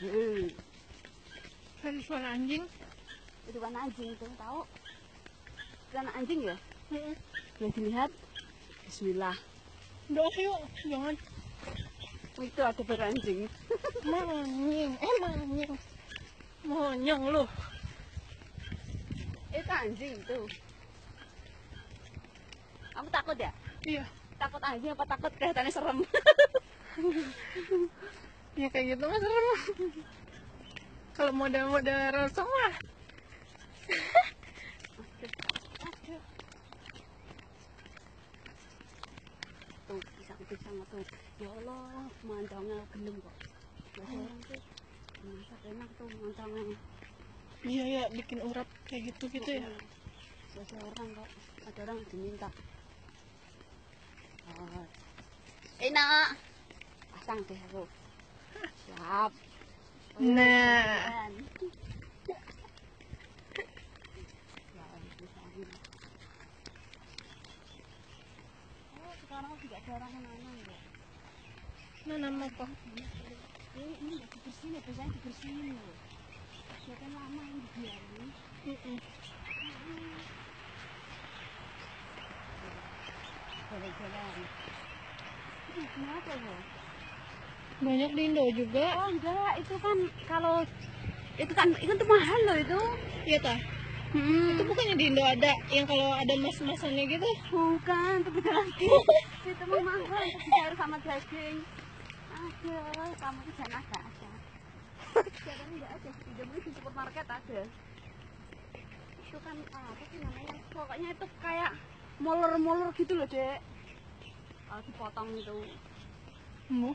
Ada suara anjing. Itu kan anjing tuh, tahu? Kan anjing ya? Mm-mm. Boleh dilihat? Bismillah. Doa yuk, jangan. Itu ada beranjing. Manying, eh manying. Monyong lu. Itu anjing tuh. Kamu takut ya? Iya, Takut anjing apa takut kelihatannya serem? ya kayak gitu mah serem. Kalau model-model rosong mah. tuh pisang-pisang tuh. Ya Allah, mantangnya gelem kok. Ada orang tuh. Masak enak tuh mantangnya. Iya ya, bikin urap kayak gitu gitu ya. Ada orang kok. Ada orang diminta. Oh. Enak. Pasang deh aku. Siap. Nah. Ya. Oh, sekarang juga ada orang yang nanam ya. nanam apa? Eh, ini nggak dibersihin ya, biasanya dibersihin loh. Ya kan lama ini dibiarin. Jalan-jalan. Kenapa ya? Banyak di Indo juga. Oh enggak, itu kan kalau itu kan itu tuh mahal loh itu. Iya tah. Hmm. Itu bukannya di Indo ada yang kalau ada mas-masannya gitu? bukan, itu beda lagi. itu mah mahal, itu dicair sama daging. Aduh, kamu tuh jangan ada-ada. Sekarang enggak ada, tidak beli di supermarket ada. Itu kan apa sih namanya? Pokoknya itu kayak molor-molor gitu loh, Dek. Kalau dipotong itu. Mau.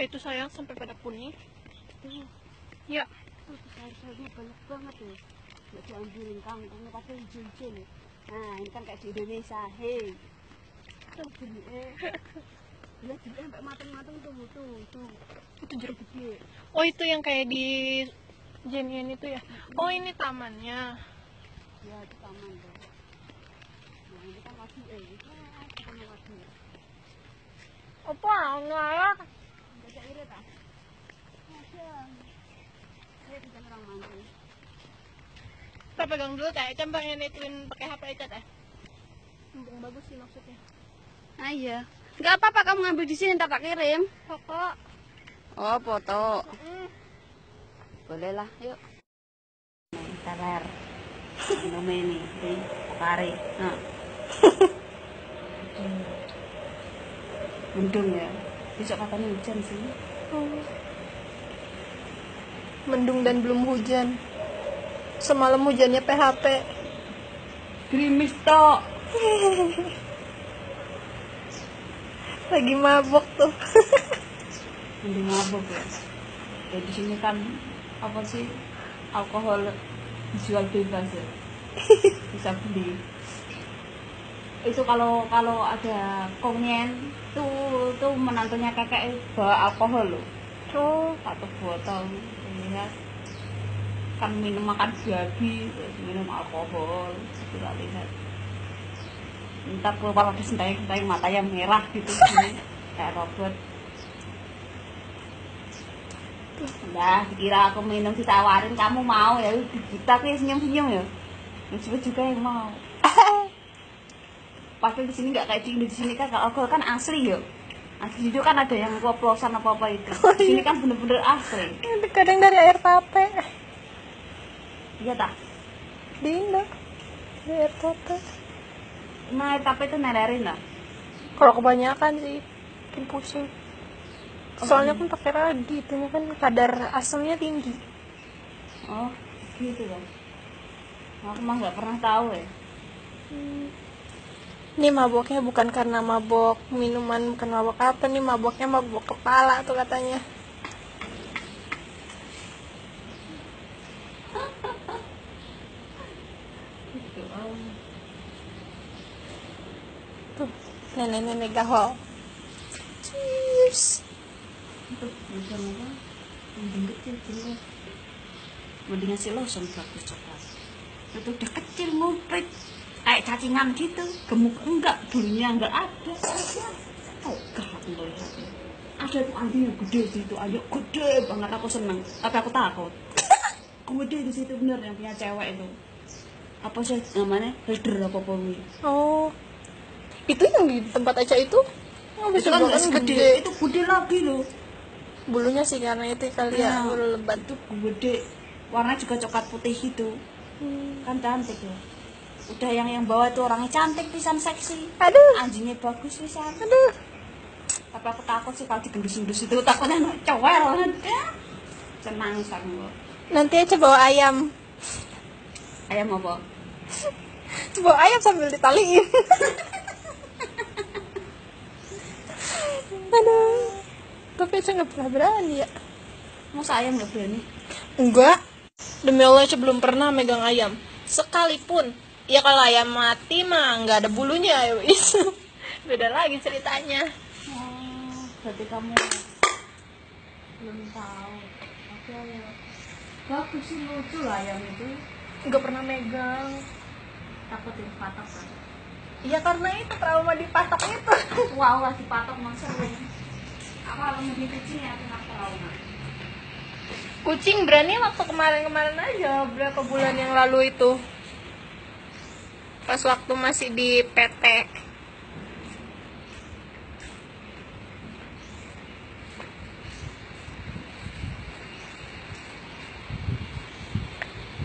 Eh, itu sayang sampai pada kuning. Tuh, Ya, sayur-sayurnya banyak banget tuh. Nggak diambilin kangkungnya pasti hijau-hijau nih. Nah, ini kan kayak di Indonesia. Hei. Tuh, gini eh. Ya, gini sampai mateng-mateng tuh, tuh, tuh. itu jeruk. Gede. Oh, itu yang kayak di Jenian itu ya. Oh, ini tamannya. Ya, itu taman tuh. Nah, ini kan lagi eh. Ah, ketemu lagi. Apa? Nggak Orang mancing. Kita pegang dulu teh. Kita pengen ituin pakai HP itu teh. Mumpung bagus sih maksudnya. Ah iya. Nggak apa-apa kamu ngambil di sini, tak tak kirim. Kakak. Oh, foto. Mm. Boleh lah, yuk. Teler. Minum ini, di pare. Nah. Mendung ya. Besok katanya hujan sih. Oh. Mendung dan belum hujan. Semalam hujannya PHP. Gerimis tok. Lagi mabok tuh. Mendung mabuk ya. Ya di sini kan apa sih alkohol dijual bebas ya. Bisa beli. Itu kalau kalau ada kongen tuh tuh menantunya kakek bawa alkohol loh. Oh, satu botol lihat kan minum makan babi terus minum alkohol tidak lihat. Ntar kalau kalau disenteng senteng matanya merah gitu kayak robot. Nah, dikira aku minum ditawarin kamu mau ya kita tuh senyum senyum ya. Coba juga yang mau Padahal di sini nggak kayak di di sini kan kalau alkohol kan asli ya asli itu kan ada yang oplosan apa apa itu di sini kan bener-bener asli ini kadang dari air tape. iya tak Di Indo. Dari air tape. nah tapi itu nelerin lah Kalau kebanyakan sih bikin pusing. Soalnya kan pakai ragi, itu kan kadar asamnya tinggi. oh gitu kan aku mah nggak pernah tahu ya Ini maboknya bukan karena mabok minuman, bukan mabok apa nih, maboknya mabok kepala tuh katanya. Tuh, nenek-nenek gahol. Cheers. itu bisa apa mending kecil jelas mending ngasih lotion bagus coklat itu udah kecil ngumpet kayak cacingan gitu gemuk. Enggak bulunya enggak ada. Oh gak aku melihatnya ada tuh anjing yang gede di situ. Ayo gede banget. Aku seneng. Tapi aku takut. Gede di situ bener yang punya cewek itu. Apa sih namanya? Herder apa apa ini oh. Itu yang di tempat Aca itu? Oh, itu kan nggak segede itu gede lagi loh. Bulunya sih karena itu kali ya Nah, bulu lebat itu gede. Warnanya juga coklat putih gitu. Hmm. kan cantik ya udah yang yang bawa tuh orangnya cantik pisan seksi. Aduh. Anjingnya bagus pisan aduh. Tapi aku takut sih kalau digendus-gendus itu takutnya cowel. Senang sama nanti aja bawa ayam. Ayam apa? Bawa ayam sambil ditaliin. Aduh. Tapi aja nggak pernah berani ya. Masa ayam nggak berani? Enggak. Demi Allah aja belum pernah megang ayam. Sekalipun ya kalau ayam mati mah nggak ada bulunya ya wis. Beda lagi ceritanya. Oh berarti kamu belum tahu. Oke. Ya bagus sih lucu lah ayam itu. Nggak pernah megang. Takut dipatok kan iya karena itu trauma dipatok itu. Wow lah dipatok emang seru aku kalau mau kucing ya? Aku trauma kucing berani waktu kemarin-kemarin aja berapa bulan yang lalu itu pas waktu masih di PT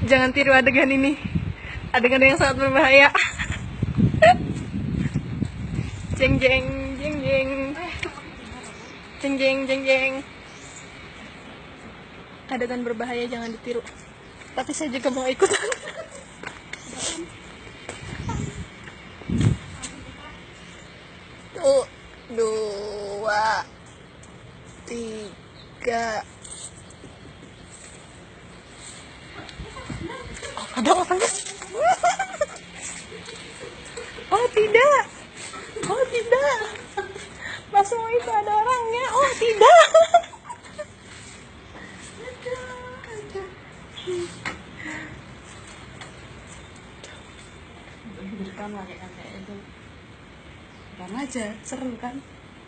jangan tiru adegan ini. Adegan yang sangat berbahaya. Jeng jeng jeng jeng. Jeng jeng jeng jeng. Adegan berbahaya jangan ditiru. Tapi saya juga mau ikutan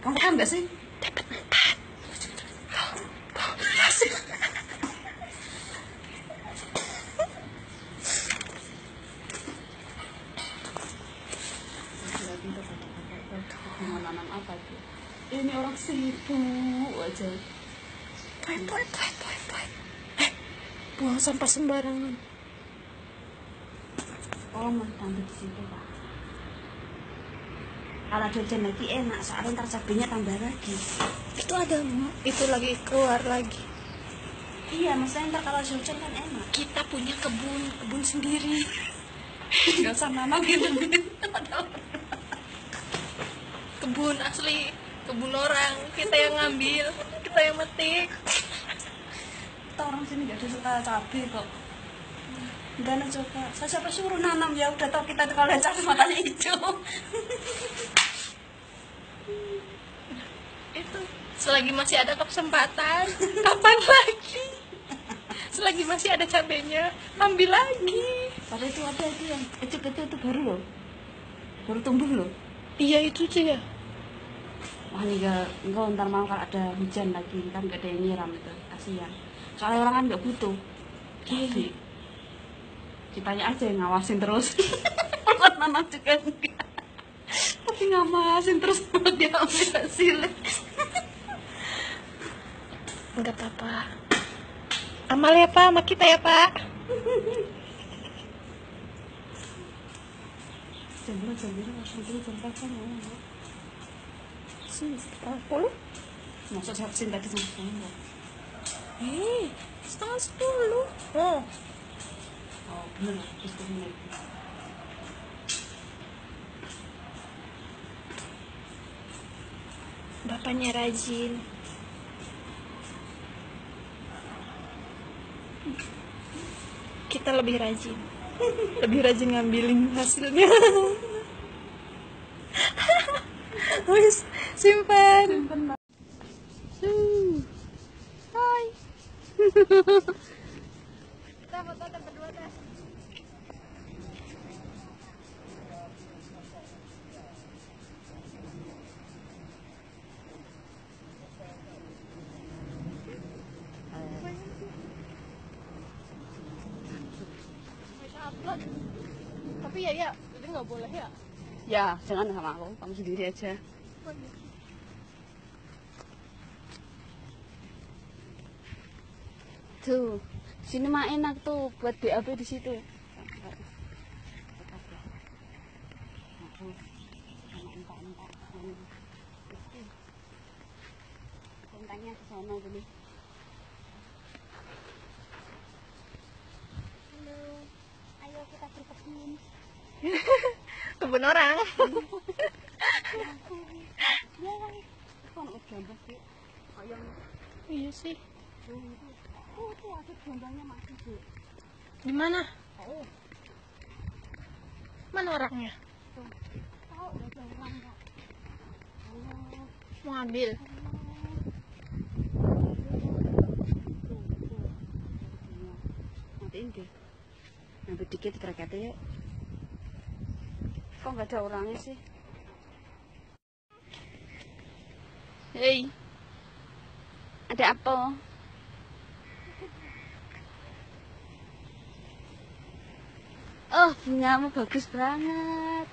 Kangen gak sih? ini orang sibuk aja. Poin poin poin poin poin eh buang sampah sembarangan. Oh mantan di situ pak kalau jajan lagi enak soalnya ntar cabenya tambah lagi Itu ada, itu lagi keluar lagi. iya maksudnya ntar kalau jajan kan enak Kita punya kebun, kebun sendiri. nggak usah nanam gitu Kebun asli, kebun orang. Kita yang ngambil, kita yang metik. kita orang sini nggak ada suka cabai kok Enggak ada coba saya siapa suruh nanam ya udah tau kita kalau ada cabai matanya hijau Itu selagi masih ada kesempatan, kapan lagi? Selagi masih ada cabenya, ambil lagi. padahal itu ada itu yang kecil-kecil itu baru loh. Baru tumbuh loh. Iya itu sih ya. wah nih enggak enggak ntar malam kalau ada hujan lagi kan nggak ada yang nyiram itu. Kasihan. Soalnya orang kan nggak butuh. Jadi kitanya aja yang ngawasin terus. Buat nanam juga enggak tapi ngawasin terus buat dia ambil hasilnya Enggak apa-apa. Amal ya Pak, sama kita ya Pak. langsung dulu jam berapa Setengah sepuluh? Tadi sama kamu Eh, setengah sepuluh. Oh, Oh bener bapaknya rajin. Kita lebih rajin. Lebih rajin ngambilin hasilnya. Wis, simpan. Hmm. Hai. Kita foto ada berdua dah. upload tapi ya ya jadi nggak boleh ya Ya, jangan sama aku, kamu sendiri aja. Oh. Tuh, sini mah enak tuh buat BAB di situ. Kontangnya ke sana dulu. Halo, ayo kita berkebun. kebun orang Ya, kan udah gambar sih. Ayam iya sih tuh itu. Oh, tuh ada gambarnya masih sih. Di mana? Mana orangnya? Mau ambil. Matiin deh ngambil dikit yuk. Kok nggak ada orangnya sih? Hei. Ada apa oh bungamu bagus banget.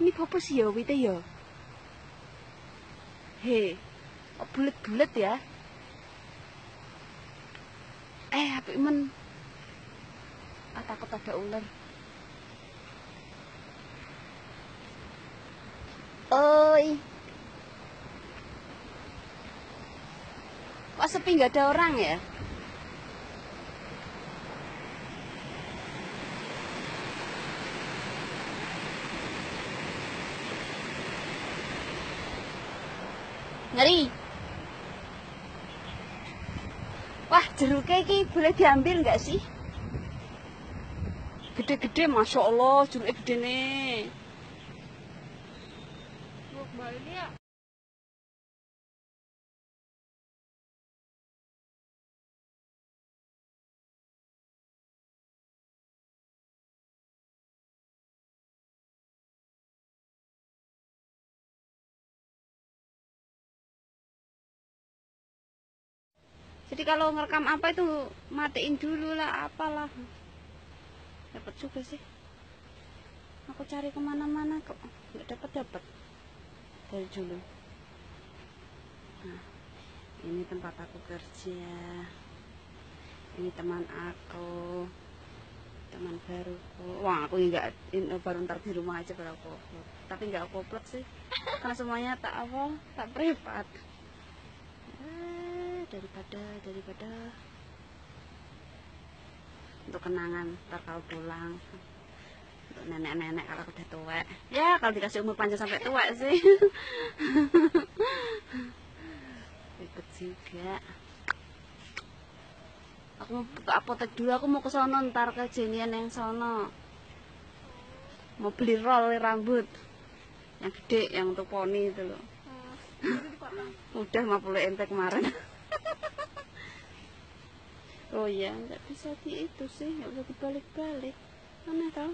Ini apa sih ya wite ya? Hei kok bulet-bulet ya? Eh apa men. Ah takut ada ular. Oi. Kok sepi nggak ada orang ya ngeri. Wah jeruknya ini boleh diambil nggak sih? Gede-gede masya Allah jeruknya gede nih. Kembali ya jadi kalau ngerekam apa itu matiin dulu lah apalah. Dapat juga sih. Aku cari ke mana-mana kok nggak dapat dapat dari dulu. Nah ini tempat aku kerja. Ini teman aku. Teman baruku wah aku nggak baru ntar di rumah aja baru aku upload. Tapi nggak aku upload sih. Karena semuanya tak apa tak privat daripada daripada untuk kenangan ntar kalau pulang. Untuk nenek-nenek kalau udah tua. Ya kalau dikasih umur panjang sampai tua sih. Ikut juga. Aku mau ke apotek dulu aku mau ke sono ntar ke Jenian yang sono. Mau beli roll rambut. Yang gede yang untuk poni itu loh. Udah 50 ente kemarin oh ya nggak bisa di itu sih nggak bisa dibalik-balik. Aneh tau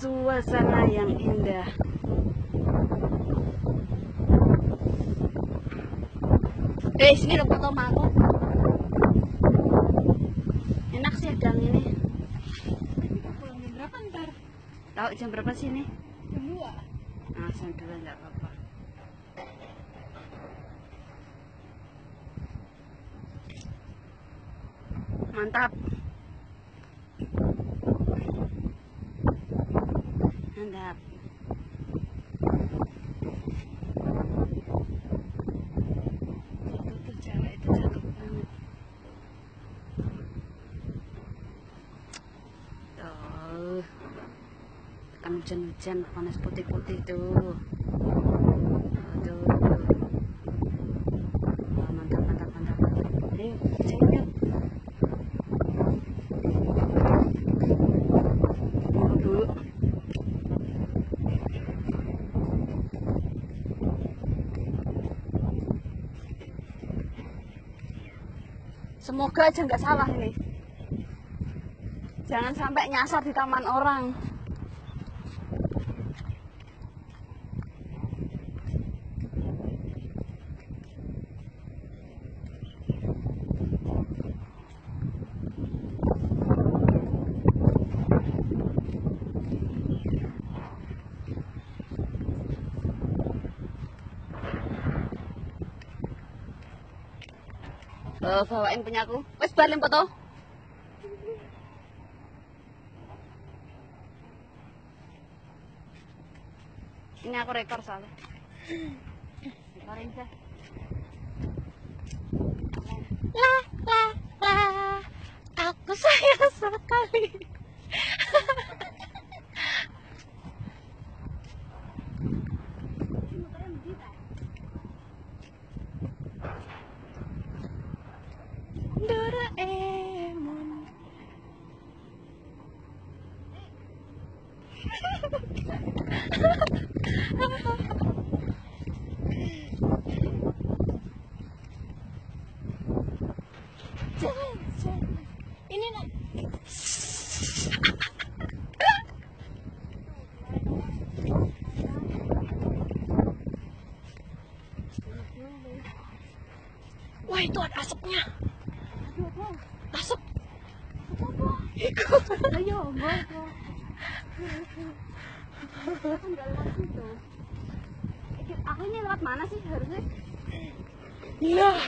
suasana yang indah. Eh sini dong foto sama aku. Enak sih gang ini. Pulang jam berapa ntar? Tahu jam berapa sini jam dua. Nah jam dua nggak apa-apa. Mantap mantap itu itu kan hujan-hujan panas putih-putih tuh Wah, mantap mantap mantap ayo cewek dulu dulu semoga aja nggak salah ini. Jangan sampai nyasar di taman orang Eh, bawain punya aku. Wes balik foto. Ini aku rekor soalnya. Rekorin sih. la la la aku sayang sekali Doraemon Jangan, jangan. Ini nak. Wah itu ada asapnya. Asap. Ikut. Ayo. Eh, Aku ini lewat mana sih harusnya? Lah.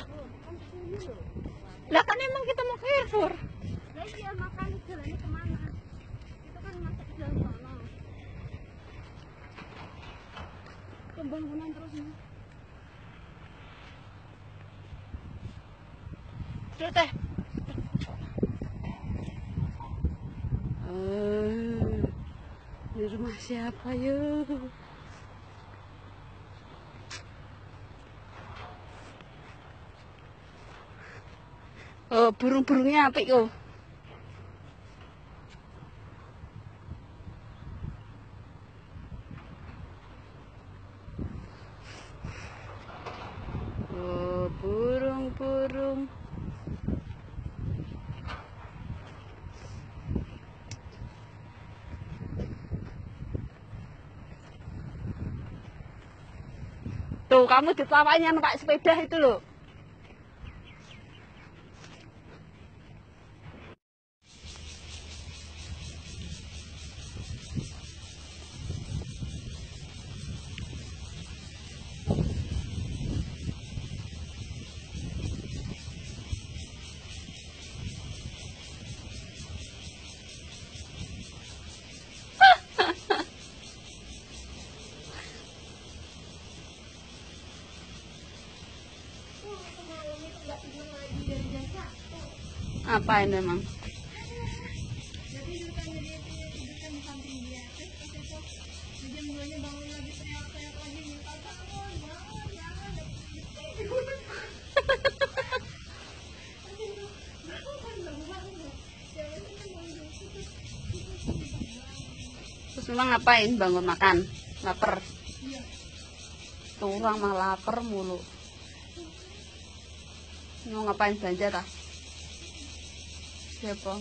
Lah kan emang kita mau ke Carrefour. Ya iya, makanya jalannya ke mana? Itu kan masuk ke jalan sana. Pembangunan terus ini. Tuh teh. Eh, di rumah siapa yuk? Oh, burung-burungnya apik kok. Oh, burung-burung. Tuh, kamu ditawanya numpak sepeda itu loh. Apain memang? Terus memang ngapain bangun makan? Laper. Tuh orang mah lapar mulu. Mau ngapain belanja tak? Siapa?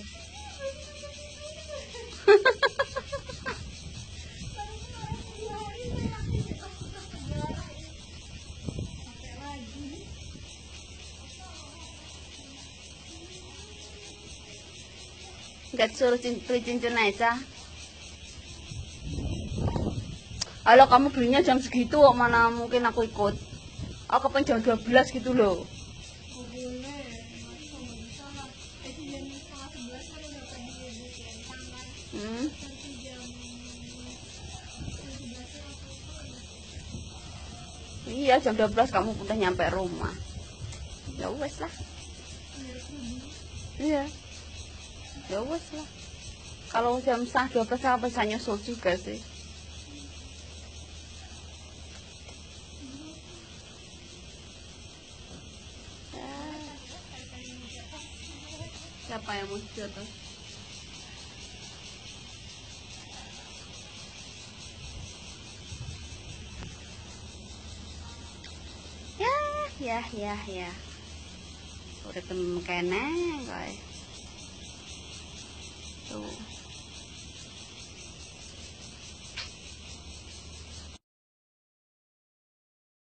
Gak suruh cincin aja. Halo kamu belinya jam segitu kok mana mungkin aku ikut. Aku pengen jam 12 gitu loh. Iya jam 12 kamu udah nyampe rumah. Ya wes lah. Iya. Ya wes lah. Kalau jam setengah 12 saya bisa nyusul juga sih. Ah. Siapa yang mau jatuh? Ya, ya, ya, ya. Udah temen guys. Tuh.